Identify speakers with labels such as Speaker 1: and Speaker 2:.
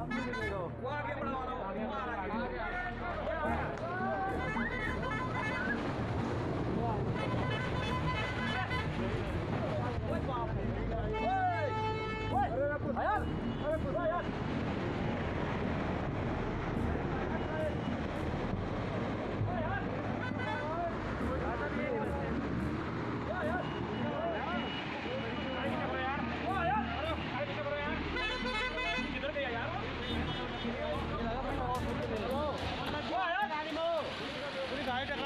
Speaker 1: 와, 개불나, 와, 개불나.